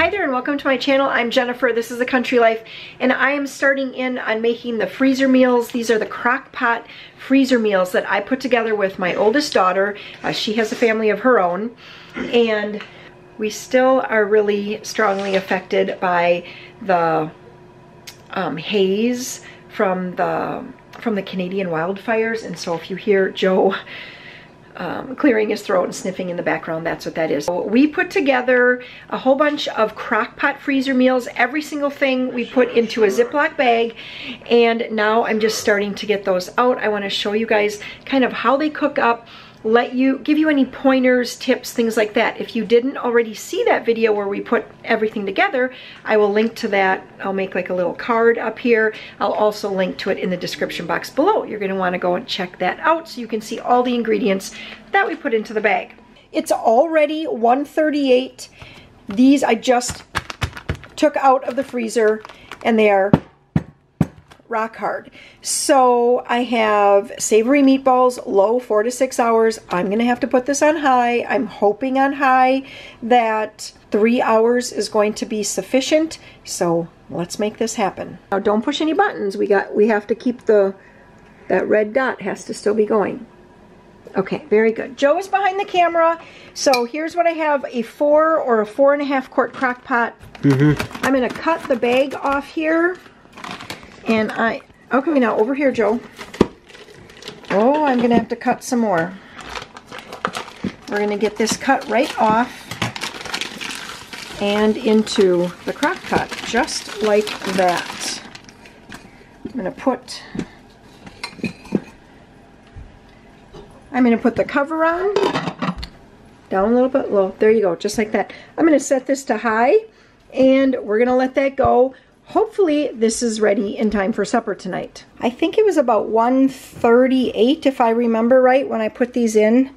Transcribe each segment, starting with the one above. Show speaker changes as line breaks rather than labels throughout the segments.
Hi there and welcome to my channel. I'm Jennifer, this is The Country Life, and I am starting in on making the freezer meals. These are the crock pot freezer meals that I put together with my oldest daughter. Uh, she has a family of her own, and we still are really strongly affected by the um, haze from the from the Canadian wildfires, and so if you hear Joe um, clearing his throat and sniffing in the background. That's what that is. So we put together a whole bunch of crock pot freezer meals. Every single thing we put into a Ziploc bag. And now I'm just starting to get those out. I want to show you guys kind of how they cook up let you give you any pointers, tips, things like that. If you didn't already see that video where we put everything together, I will link to that. I'll make like a little card up here. I'll also link to it in the description box below. You're gonna wanna go and check that out so you can see all the ingredients that we put into the bag. It's already 138. These I just took out of the freezer and they are rock hard. So I have savory meatballs, low four to six hours. I'm going to have to put this on high. I'm hoping on high that three hours is going to be sufficient. So let's make this happen. Now don't push any buttons. We got, we have to keep the, that red dot has to still be going. Okay, very good. Joe is behind the camera. So here's what I have, a four or a four and a half quart crock pot. Mm -hmm. I'm going to cut the bag off here. And I, okay, now over here, Joe. Oh, I'm going to have to cut some more. We're going to get this cut right off and into the crock pot, just like that. I'm going to put, I'm going to put the cover on, down a little bit low. There you go, just like that. I'm going to set this to high, and we're going to let that go hopefully this is ready in time for supper tonight. I think it was about 138 if I remember right when I put these in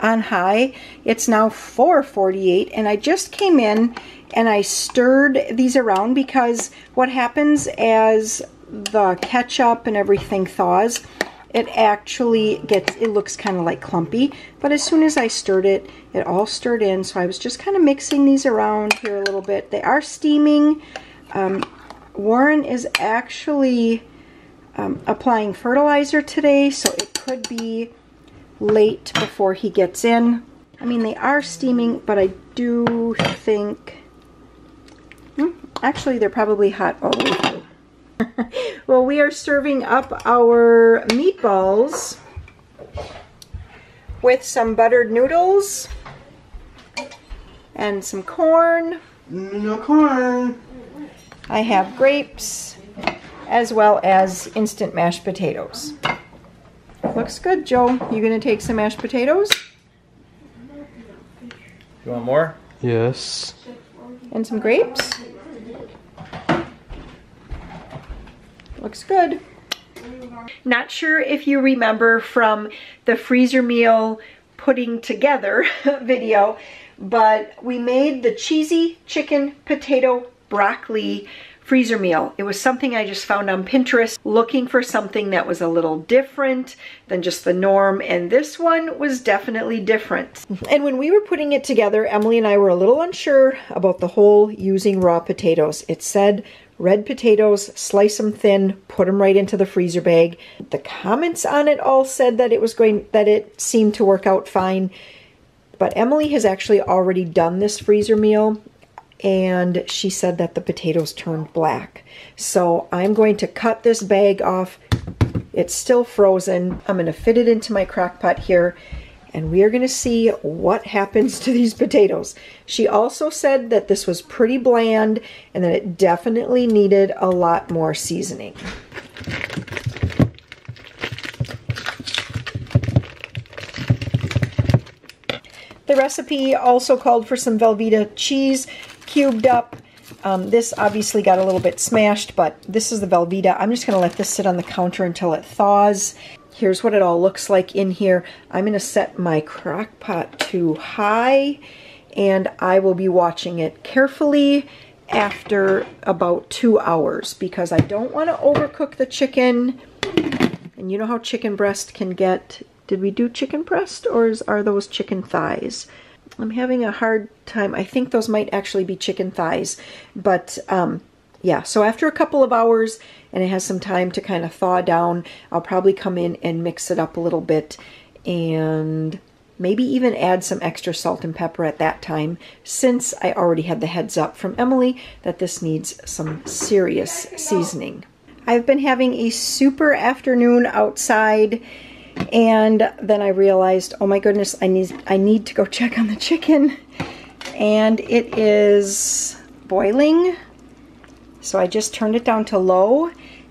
on high. It's now 448 and I just came in and I stirred these around because what happens as the ketchup and everything thaws, it actually gets, it looks kind of like clumpy. But as soon as I stirred it, it all stirred in. So I was just kind of mixing these around here a little bit. They are steaming. Um, Warren is actually um, applying fertilizer today, so it could be late before he gets in. I mean, they are steaming, but I do think... Hmm, actually, they're probably hot all the way through. well, we are serving up our meatballs with some buttered noodles and some corn.
No corn.
I have grapes as well as instant mashed potatoes. Looks good, Joe. You gonna take some mashed potatoes?
You want more?
Yes.
And some grapes? Looks good. Not sure if you remember from the freezer meal putting together video, but we made the cheesy chicken potato broccoli freezer meal. It was something I just found on Pinterest looking for something that was a little different than just the norm and this one was definitely different. And when we were putting it together, Emily and I were a little unsure about the whole using raw potatoes. It said red potatoes, slice them thin, put them right into the freezer bag. The comments on it all said that it was going that it seemed to work out fine. But Emily has actually already done this freezer meal and she said that the potatoes turned black. So I'm going to cut this bag off. It's still frozen. I'm going to fit it into my crock pot here and we are going to see what happens to these potatoes. She also said that this was pretty bland and that it definitely needed a lot more seasoning. The recipe also called for some Velveeta cheese cubed up. Um, this obviously got a little bit smashed, but this is the Velveeta. I'm just going to let this sit on the counter until it thaws. Here's what it all looks like in here. I'm going to set my crock pot to high, and I will be watching it carefully after about two hours because I don't want to overcook the chicken. And you know how chicken breast can get. Did we do chicken breast or is, are those chicken thighs? I'm having a hard time. I think those might actually be chicken thighs. But um, yeah, so after a couple of hours and it has some time to kind of thaw down, I'll probably come in and mix it up a little bit and maybe even add some extra salt and pepper at that time since I already had the heads up from Emily that this needs some serious seasoning. I've been having a super afternoon outside and then I realized, oh my goodness, I need I need to go check on the chicken. And it is boiling. So I just turned it down to low.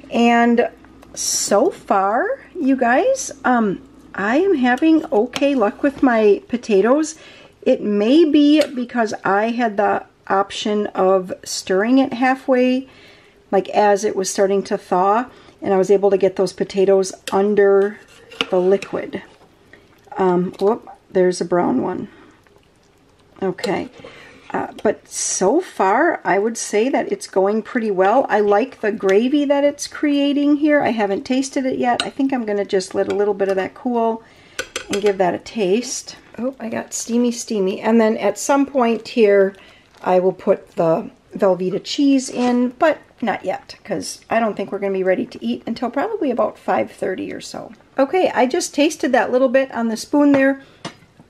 And so far, you guys, um, I am having okay luck with my potatoes. It may be because I had the option of stirring it halfway, like as it was starting to thaw, and I was able to get those potatoes under the liquid. Um, whoop, there's a brown one. Okay. Uh, but so far, I would say that it's going pretty well. I like the gravy that it's creating here. I haven't tasted it yet. I think I'm going to just let a little bit of that cool and give that a taste. Oh, I got steamy, steamy. And then at some point here, I will put the Velveeta cheese in, but not yet, because I don't think we're going to be ready to eat until probably about 5.30 or so. Okay, I just tasted that little bit on the spoon there.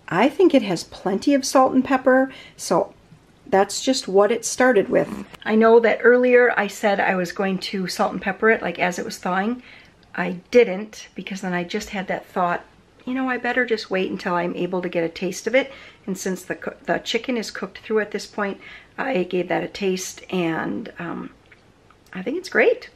I think it has plenty of salt and pepper, so that's just what it started with. I know that earlier I said I was going to salt and pepper it like as it was thawing. I didn't because then I just had that thought, you know, I better just wait until I'm able to get a taste of it. And since the, the chicken is cooked through at this point, I gave that a taste and um, I think it's great.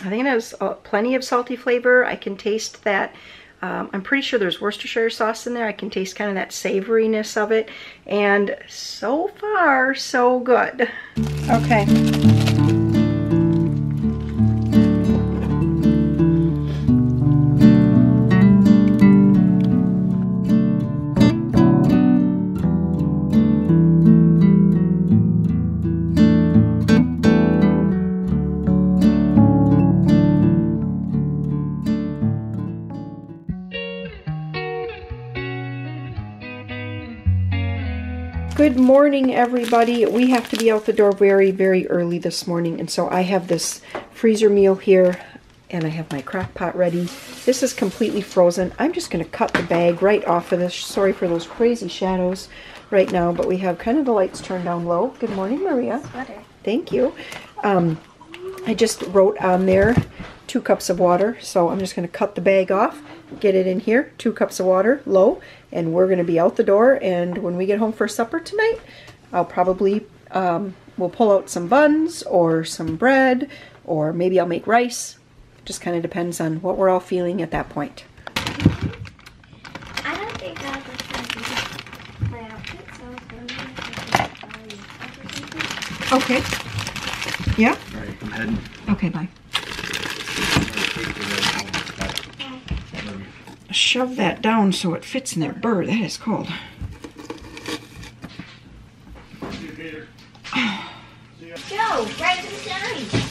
I think it has plenty of salty flavor. I can taste that. Um, I'm pretty sure there's Worcestershire sauce in there. I can taste kind of that savoriness of it. And so far, so good. Okay. Good morning, everybody. We have to be out the door very, very early this morning, and so I have this freezer meal here, and I have my crock pot ready. This is completely frozen. I'm just going to cut the bag right off of this. Sorry for those crazy shadows right now, but we have kind of the lights turned down low. Good morning, Maria. Thank you. Um, I just wrote on there two cups of water, so I'm just going to cut the bag off, get it in here, two cups of water, low, and we're going to be out the door, and when we get home for supper tonight, I'll probably, um, we'll pull out some buns or some bread, or maybe I'll make rice. Just kind of depends on what we're all feeling at that point.
I don't think that was going to be my outfit, so I was going to
Okay. Yeah?
Alright,
Okay, bye. Shove that down so it fits in there. Burr, that is cold.
Go, right to the side.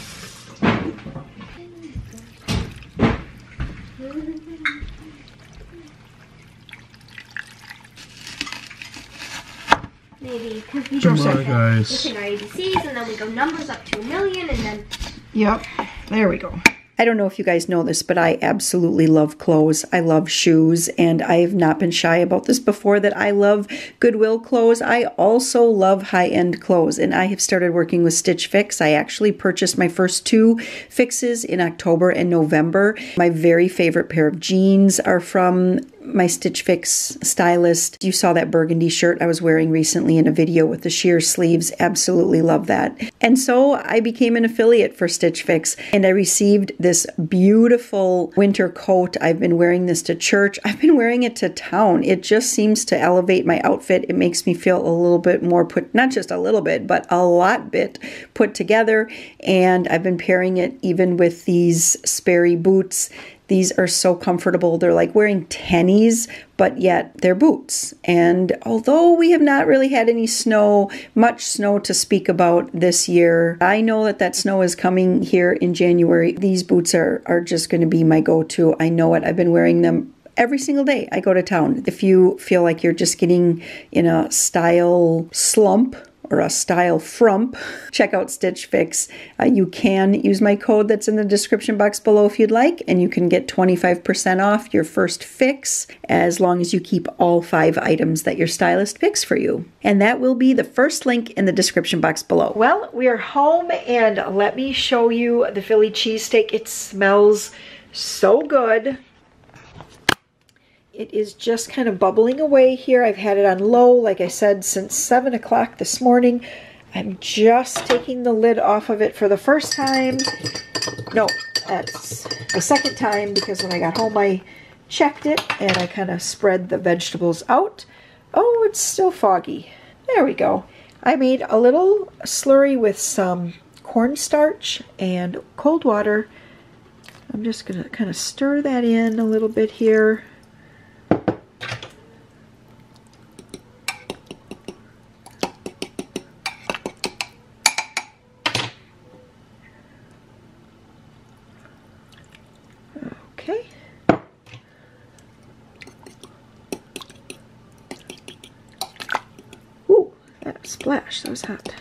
Maybe because we
Sure,
go
sir.
with
guys.
Look at our ABCs, and then we go numbers up to a million, and then
Yep, there we go. I don't know if you guys know this, but I absolutely love clothes. I love shoes, and I have not been shy about this before that I love Goodwill clothes. I also love high end clothes, and I have started working with Stitch Fix. I actually purchased my first two fixes in October and November. My very favorite pair of jeans are from my Stitch Fix stylist. You saw that burgundy shirt I was wearing recently in a video with the sheer sleeves. Absolutely love that. And so I became an affiliate for Stitch Fix and I received this beautiful winter coat. I've been wearing this to church. I've been wearing it to town. It just seems to elevate my outfit. It makes me feel a little bit more put, not just a little bit, but a lot bit put together. And I've been pairing it even with these Sperry boots these are so comfortable. They're like wearing tennies, but yet they're boots. And although we have not really had any snow, much snow to speak about this year, I know that that snow is coming here in January. These boots are, are just going to be my go to. I know it. I've been wearing them every single day I go to town. If you feel like you're just getting in a style slump, or a style frump, check out Stitch Fix. Uh, you can use my code that's in the description box below if you'd like, and you can get 25% off your first fix as long as you keep all five items that your stylist picks for you. And that will be the first link in the description box below. Well, we are home, and let me show you the Philly cheesesteak. It smells so good. It is just kind of bubbling away here. I've had it on low, like I said, since 7 o'clock this morning. I'm just taking the lid off of it for the first time. No, that's the second time because when I got home I checked it and I kind of spread the vegetables out. Oh, it's still foggy. There we go. I made a little slurry with some cornstarch and cold water. I'm just going to kind of stir that in a little bit here. That was hot.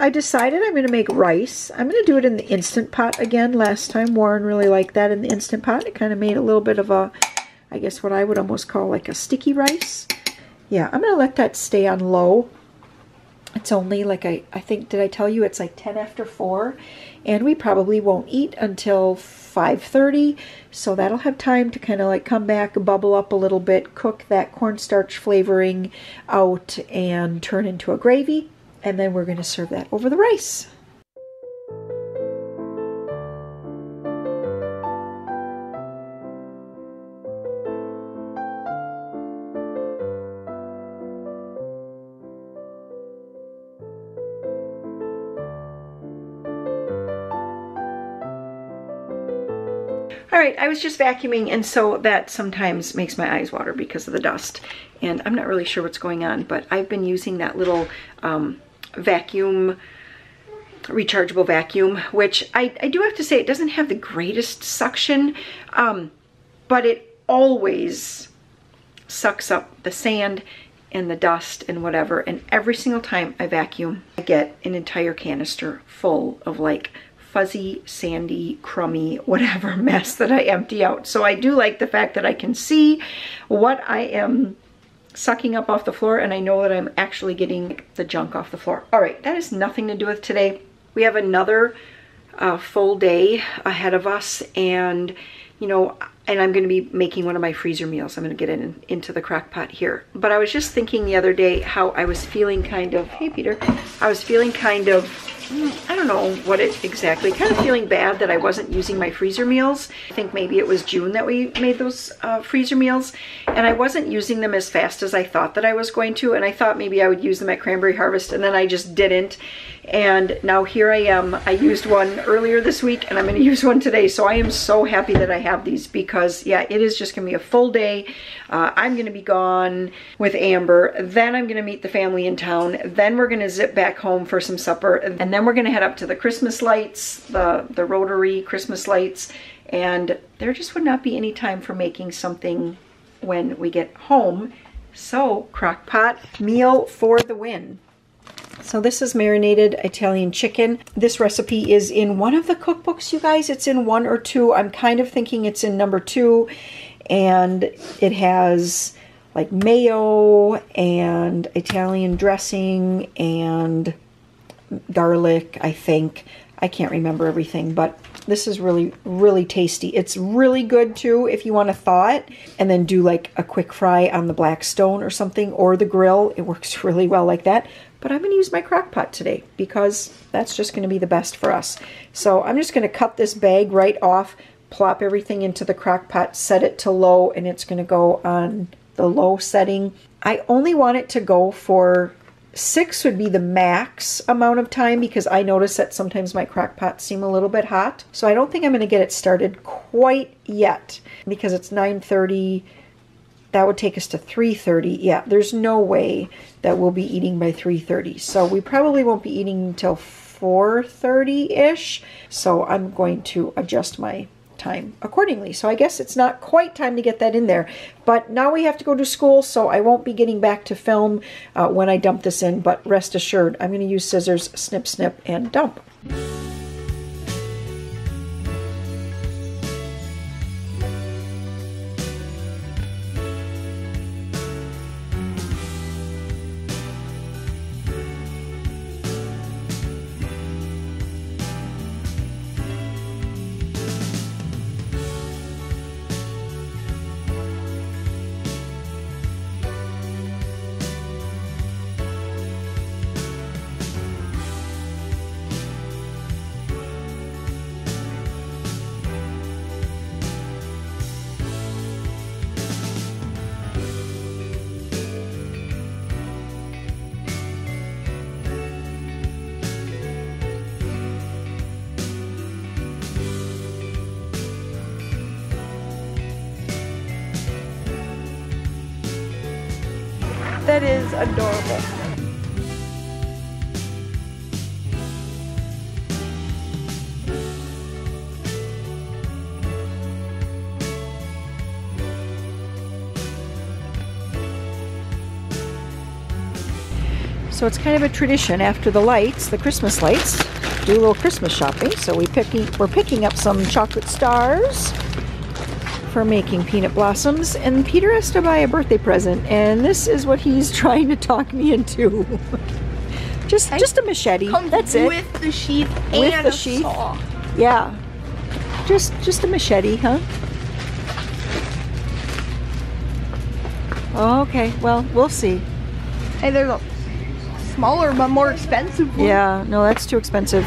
I decided I'm going to make rice. I'm going to do it in the Instant Pot again. Last time Warren really liked that in the Instant Pot. It kind of made a little bit of a, I guess what I would almost call like a sticky rice. Yeah, I'm going to let that stay on low. It's only like, I, I think, did I tell you it's like 10 after 4? And we probably won't eat until 5.30. So that'll have time to kind of like come back, bubble up a little bit, cook that cornstarch flavoring out and turn into a gravy. And then we're going to serve that over the rice. All right, I was just vacuuming and so that sometimes makes my eyes water because of the dust. And I'm not really sure what's going on, but I've been using that little um, vacuum, rechargeable vacuum, which I, I do have to say it doesn't have the greatest suction, um, but it always sucks up the sand and the dust and whatever. And every single time I vacuum, I get an entire canister full of like fuzzy, sandy, crummy, whatever mess that I empty out. So I do like the fact that I can see what I am sucking up off the floor and I know that I'm actually getting the junk off the floor. All right, that has nothing to do with today. We have another uh, full day ahead of us and you know, and I'm going to be making one of my freezer meals. I'm going to get in into the crock pot here. But I was just thinking the other day how I was feeling kind of, hey Peter, I was feeling kind of I don't know what it exactly, kind of feeling bad that I wasn't using my freezer meals. I think maybe it was June that we made those uh, freezer meals and I wasn't using them as fast as I thought that I was going to and I thought maybe I would use them at Cranberry Harvest and then I just didn't and now here I am. I used one earlier this week and I'm going to use one today so I am so happy that I have these because yeah it is just going to be a full day. Uh, I'm going to be gone with Amber then I'm going to meet the family in town then we're going to zip back home for some supper and then we're gonna head up to the Christmas lights, the, the rotary Christmas lights, and there just would not be any time for making something when we get home. So, crock pot meal for the win. So this is marinated Italian chicken. This recipe is in one of the cookbooks, you guys. It's in one or two. I'm kind of thinking it's in number two. And it has like mayo and Italian dressing and garlic, I think. I can't remember everything, but this is really, really tasty. It's really good too if you want to thaw it and then do like a quick fry on the Blackstone or something or the grill. It works really well like that. But I'm going to use my crock pot today because that's just going to be the best for us. So I'm just going to cut this bag right off, plop everything into the crock pot, set it to low, and it's going to go on the low setting. I only want it to go for Six would be the max amount of time because I notice that sometimes my crock pots seem a little bit hot. So I don't think I'm going to get it started quite yet because it's 9.30. That would take us to 3.30. Yeah, there's no way that we'll be eating by 3.30. So we probably won't be eating until 4.30-ish. So I'm going to adjust my time accordingly. So I guess it's not quite time to get that in there. But now we have to go to school, so I won't be getting back to film uh, when I dump this in. But rest assured, I'm going to use scissors, snip, snip, and dump. Is adorable. So it's kind of a tradition after the lights, the Christmas lights, do a little Christmas shopping. So we we're picking up some chocolate stars for making peanut blossoms and Peter has to buy a birthday present and this is what he's trying to talk me into. just just a machete. That's it.
with the sheath
With
and
the
a
sheath.
saw.
Yeah. Just just a machete, huh? Okay, well, we'll see.
Hey, there's a smaller but more expensive one.
Yeah, no, that's too expensive.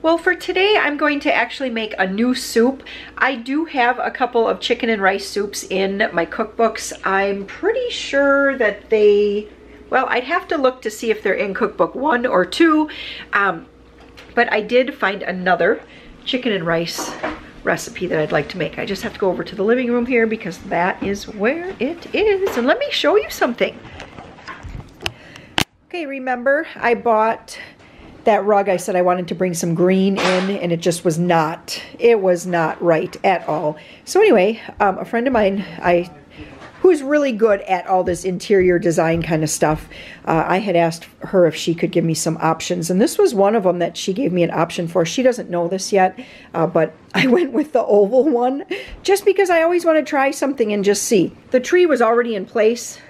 Well, for today, I'm going to actually make a new soup. I do have a couple of chicken and rice soups in my cookbooks. I'm pretty sure that they, well, I'd have to look to see if they're in cookbook one or two, um, but I did find another chicken and rice recipe that I'd like to make. I just have to go over to the living room here because that is where it is. And let me show you something. Okay, remember I bought that rug I said I wanted to bring some green in and it just was not, it was not right at all. So anyway, um, a friend of mine, I who's really good at all this interior design kind of stuff. Uh, I had asked her if she could give me some options, and this was one of them that she gave me an option for. She doesn't know this yet, uh, but I went with the oval one just because I always want to try something and just see. The tree was already in place,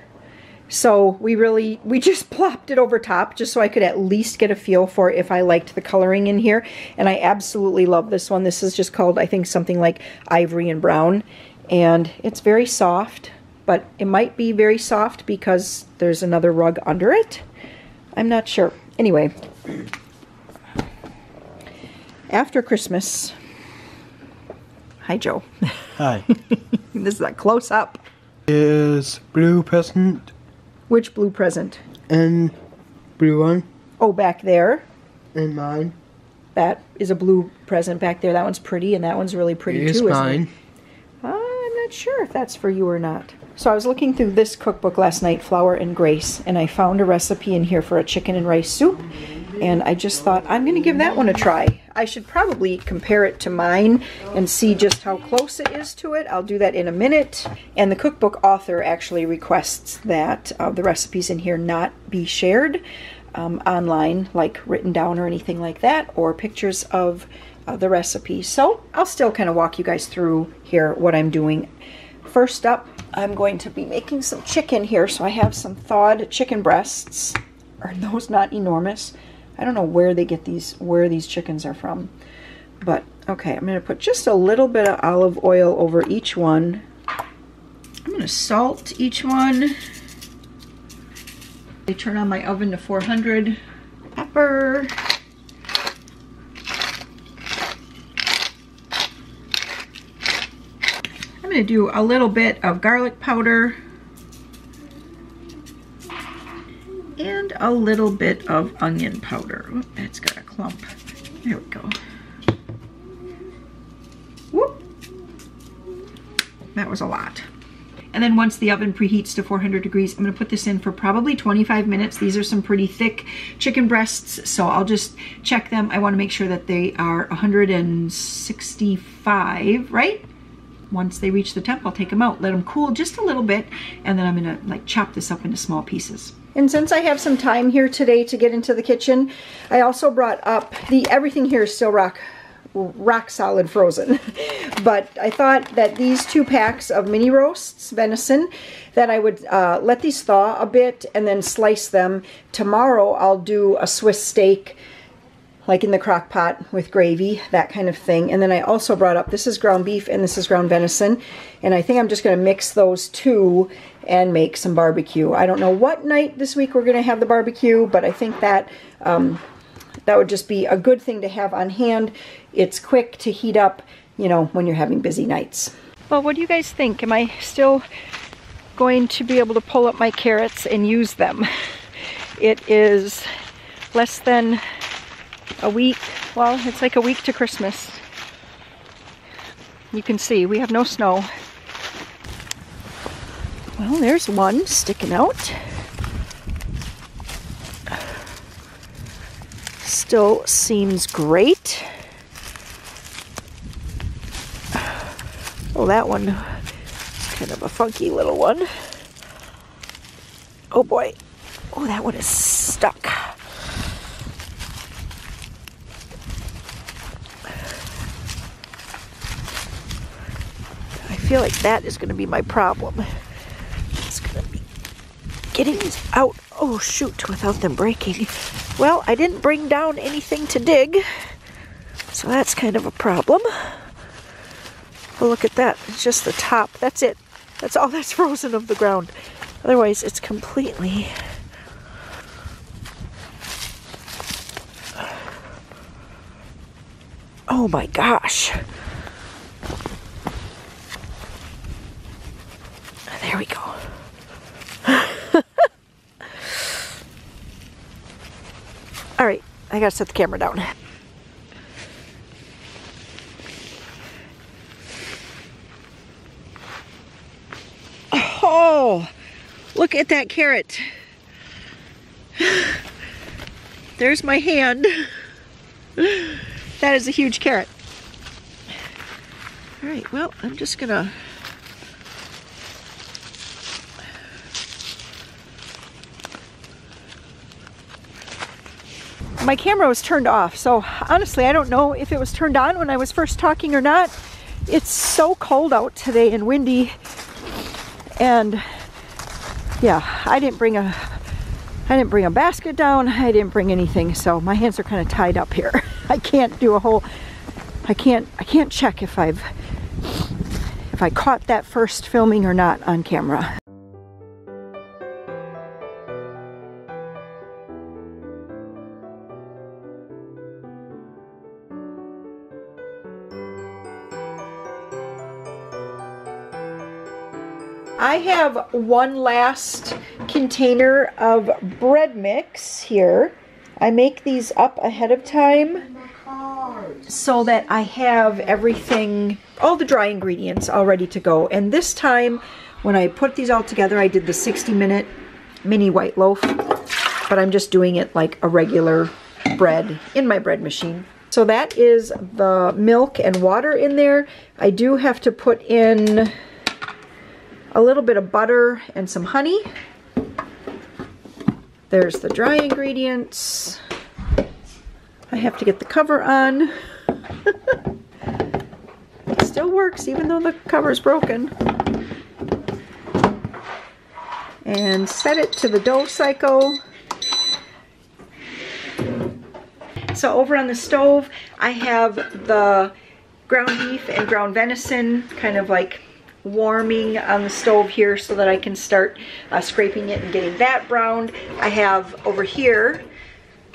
so we really, we just plopped it over top just so I could at least get a feel for if I liked the coloring in here. And I absolutely love this one. This is just called, I think, something like ivory and brown. And it's very soft, but it might be very soft because there's another rug under it. I'm not sure. Anyway, after Christmas, hi Joe.
Hi.
this is a close up.
is blue present
Which blue present?
and blue one
Oh, back there.
and mine.
That is a blue present back there. That one's pretty, and that one's really pretty
It is
too, isn't
mine.
it? Uh, I'm not sure if that's for you or not. So I was looking through this cookbook last night, Flour and Grace, and I found a recipe in here for a chicken and rice soup. And I just thought, I'm going to give that one a try. I should probably compare it to mine and see just how close it is to it. I'll do that in a minute. And the cookbook author actually requests that uh, the recipes in here not be shared um, online, like written down or anything like that, or pictures of uh, the recipe. So I'll still kind of walk you guys through here what I'm doing. First up, I'm going to be making some chicken here. So I have some thawed chicken breasts. Are those not enormous? I don't know where they get these, where these chickens are from. But okay, I'm going to put just a little bit of olive oil over each one. I'm going to salt each one. I turn on my oven to 400. Pepper. I'm going to do a little bit of garlic powder and a little bit of onion powder. Oop, that's got a clump. There we go. Whoop. That was a lot. And then once the oven preheats to 400 degrees, I'm gonna put this in for probably 25 minutes. These are some pretty thick chicken breasts, so I'll just check them. I wanna make sure that they are 165, right? Once they reach the temp, I'll take them out, let them cool just a little bit, and then I'm gonna like chop this up into small pieces. And since I have some time here today to get into the kitchen, I also brought up the, everything here is still rock rock solid frozen. but I thought that these two packs of mini roasts, venison, that I would uh, let these thaw a bit and then slice them. Tomorrow I'll do a Swiss steak like in the crock pot with gravy, that kind of thing. And then I also brought up, this is ground beef and this is ground venison. And I think I'm just gonna mix those two and make some barbecue. I don't know what night this week we're gonna have the barbecue, but I think that um, that would just be a good thing to have on hand. It's quick to heat up, you know, when you're having busy nights. Well, what do you guys think? Am I still going to be able to pull up my carrots and use them? It is less than a week. Well, it's like a week to Christmas. You can see we have no snow. Well, there's one sticking out. still seems great. Oh, that one kind of a funky little one. Oh boy. Oh, that one is stuck. I feel like that is going to be my problem. It's going to be getting out. Oh, shoot, without them breaking. Well, I didn't bring down anything to dig, so that's kind of a problem. Well, look at that. It's just the top. That's it. That's all that's frozen of the ground. Otherwise, it's completely... Oh my gosh. There we go. All right, I gotta set the camera down. Oh, look at that carrot. There's my hand. That is a huge carrot. All right, well, I'm just gonna my camera was turned off. So honestly, I don't know if it was turned on when I was first talking or not. It's so cold out today and windy. And yeah, I didn't bring a I didn't bring a basket down. I didn't bring anything. So my hands are kind of tied up here. I can't do a whole I can't I can't check if I've if I caught that first filming or not on camera. I have one last container of bread mix here. I make these up ahead of time so that I have everything, all the dry ingredients all ready to go. And this time, when I put these all together, I did the 60 minute mini white loaf, but I'm just doing it like a regular bread in my bread machine. So that is the milk and water in there. I do have to put in a little bit of butter and some honey. There's the dry ingredients. I have to get the cover on. it still works even though the cover is broken. And set it to the dough cycle. So over on the stove, I have the ground beef and ground venison kind of like warming on the stove here so that I can start uh, scraping it and getting that browned. I have over here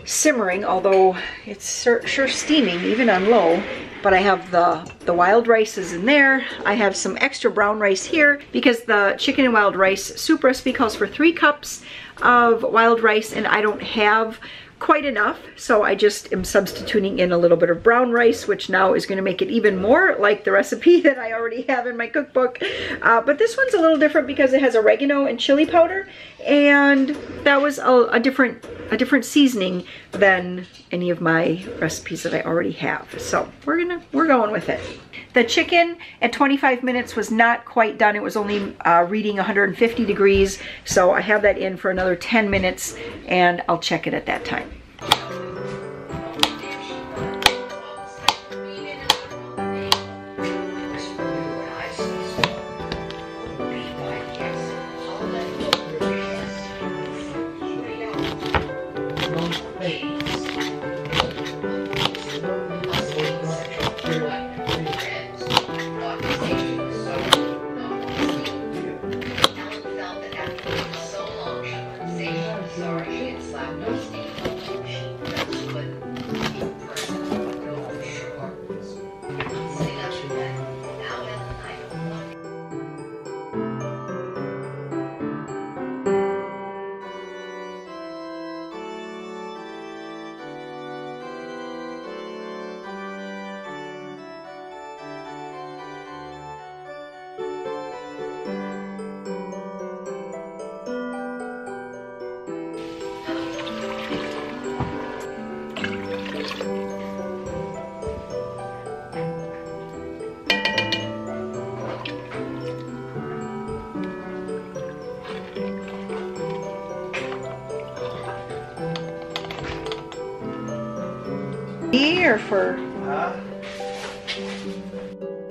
simmering, although it's sure steaming even on low, but I have the, the wild rice is in there. I have some extra brown rice here because the chicken and wild rice soup recipe calls for three cups of wild rice and I don't have quite enough, so I just am substituting in a little bit of brown rice, which now is gonna make it even more like the recipe that I already have in my cookbook. Uh, but this one's a little different because it has oregano and chili powder, and that was a, a different a different seasoning than any of my recipes that I already have. So we're gonna we're going with it. The chicken at 25 minutes was not quite done. It was only uh, reading 150 degrees. So I have that in for another 10 minutes and I'll check it at that time. For Very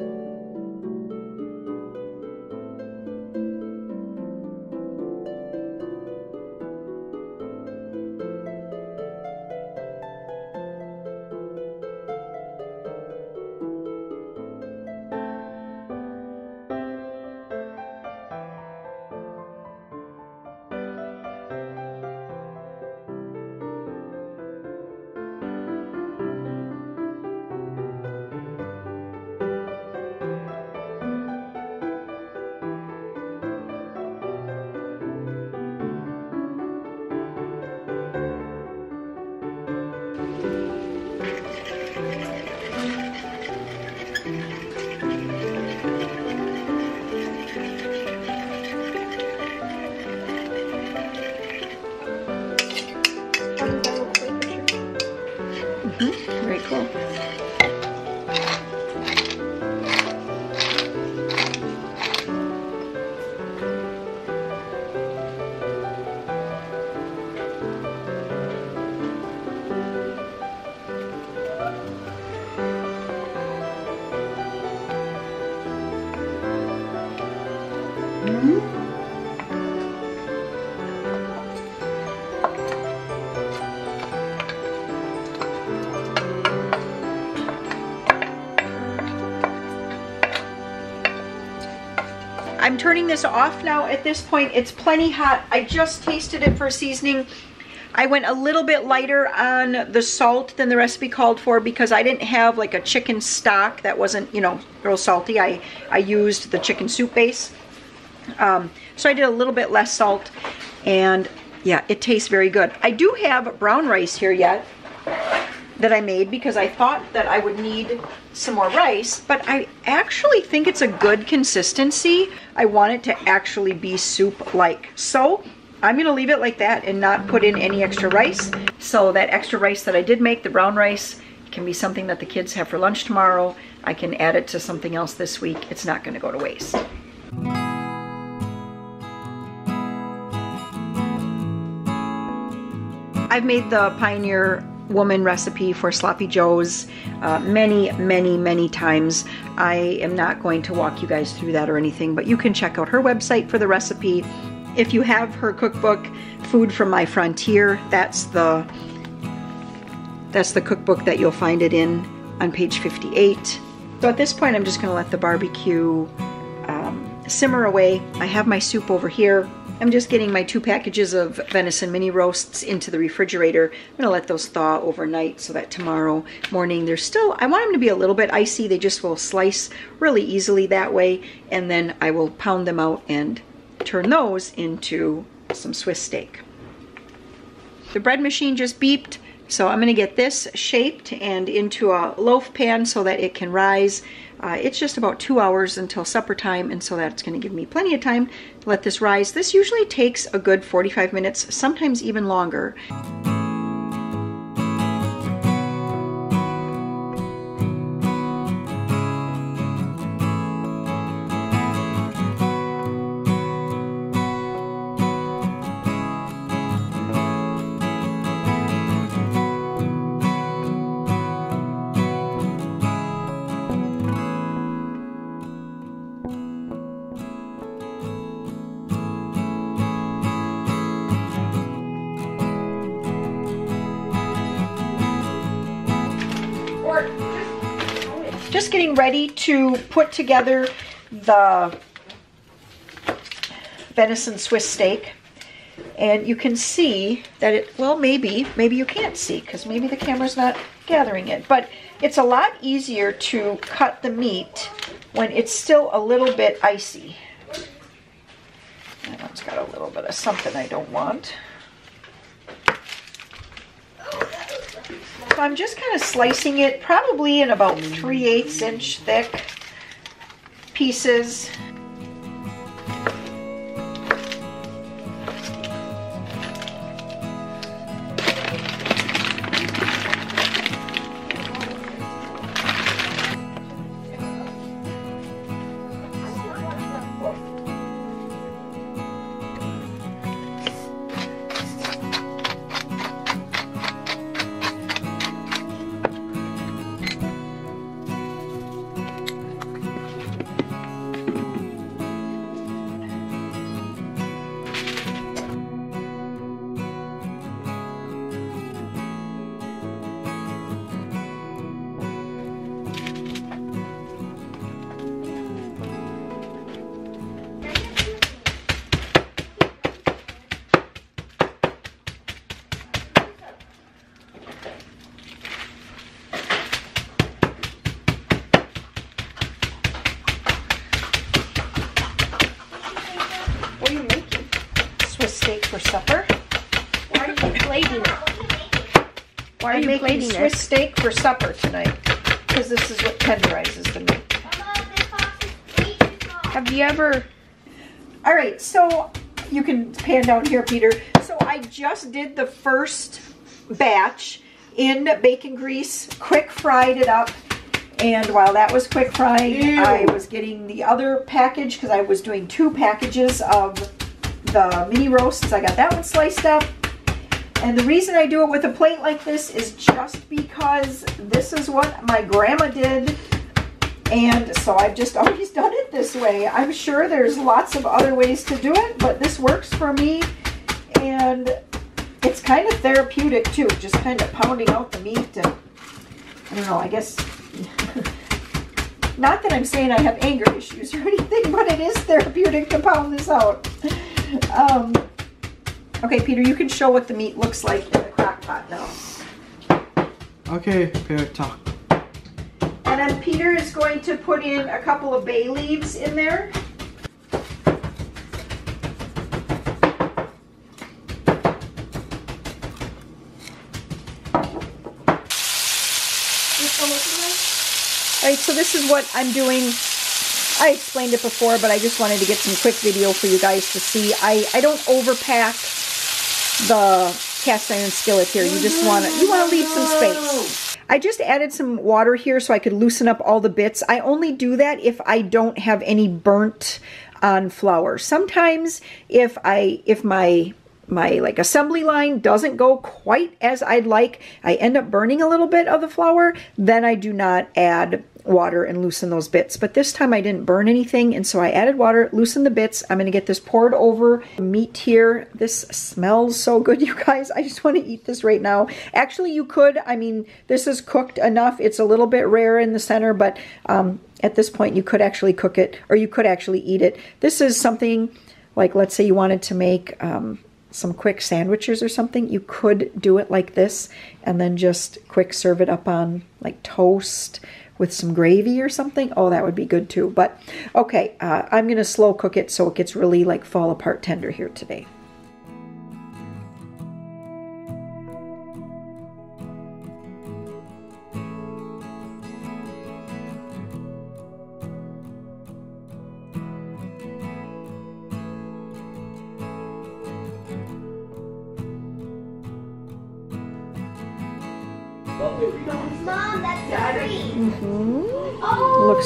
turning this off now at this point. It's plenty hot. I just tasted it for seasoning. I went a little bit lighter on the salt than the recipe called for because I didn't have like a chicken stock that wasn't, you know, real salty. I, I used the chicken soup base. Um, so I did a little bit less salt and yeah, it tastes very good. I do have brown rice here yet that I made because I thought that I would need some more rice, but I actually think it's a good consistency. I want it to actually be soup-like. So I'm gonna leave it like that and not put in any extra rice. So that extra rice that I did make, the brown rice, can be something that the kids have for lunch tomorrow. I can add it to something else this week. It's not gonna go to waste. I've made the Pioneer woman recipe for sloppy joes uh, many many many times. I am not going to walk you guys through that or anything but you can check out her website for the recipe. If you have her cookbook food from my frontier that's the that's the cookbook that you'll find it in on page 58 so at this point i'm just going to let the barbecue um, simmer away. I have my soup over here I'm just getting my two packages of venison mini roasts into the refrigerator. I'm gonna let those thaw overnight so that tomorrow morning they're still, I want them to be a little bit icy. They just will slice really easily that way. And then I will pound them out and turn those into some Swiss steak. the bread machine just beeped. So I'm gonna get this shaped and into a loaf pan so that it can rise. Uh, it's just about two hours until supper time, and so that's gonna give me plenty of time to let this rise. This usually takes a good 45 minutes, sometimes even longer. Ready to put together the venison Swiss steak. And you can see that it, well, maybe, maybe you can't see because maybe the camera's not gathering it. But it's a lot easier to cut the meat when it's still a little bit icy. That one's got a little bit of something I don't want. So I'm just kind of slicing it probably in about 3 eighths inch thick pieces. For supper?
Why are you plating it? Why are
I'm
you
making
plating
Swiss
it?
steak for supper tonight because this is what tenderizes the meat.
Have you ever?
All right, so you can pan down here, Peter. So I just did the first batch in bacon grease, quick fried it up. And while that was quick frying, I was getting the other package because I was doing two packages of the mini roasts. I got that one sliced up. And the reason I do it with a plate like this is just because this is what my grandma did and so I've just always done it this way. I'm sure there's lots of other ways to do it, but this works for me. And it's kind of therapeutic too, just kind of pounding out the meat. And I don't know, I guess, not that I'm saying I have anger issues or anything, but it is therapeutic to pound this out. Um, okay, Peter, you can show what the meat looks like in the crock pot now.
Okay, Peter, talk.
And then Peter is going to put in a couple of bay leaves in there. All right, so this is what I'm doing. I explained it before, but I just wanted to get some quick video for you guys to see. I, I don't overpack the cast iron skillet here. You just want to you want to leave some space. I just added some water here so I could loosen up all the bits. I only do that if I don't have any burnt on flour. Sometimes if I if my my like assembly line doesn't go quite as I'd like, I end up burning a little bit of the flour, then I do not add water and loosen those bits. But this time I didn't burn anything, and so I added water, loosened the bits. I'm going to get this poured over meat here. This smells so good, you guys. I just want to eat this right now. Actually, you could. I mean, this is cooked enough. It's a little bit rare in the center, but um, at this point you could actually cook it, or you could actually eat it. This is something like, let's say you wanted to make... Um, some quick sandwiches or something, you could do it like this and then just quick serve it up on like toast with some gravy or something. Oh, that would be good too. But okay, uh, I'm going to slow cook it so it gets really like fall apart tender here today.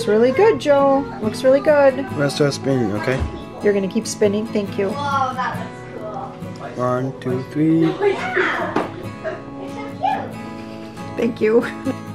Looks really good, Joe. Looks really good.
Let's start spinning, okay?
You're gonna keep spinning. Thank you.
Whoa, that looks cool.
One, two, three.
Yeah. They're so cute.
Thank you.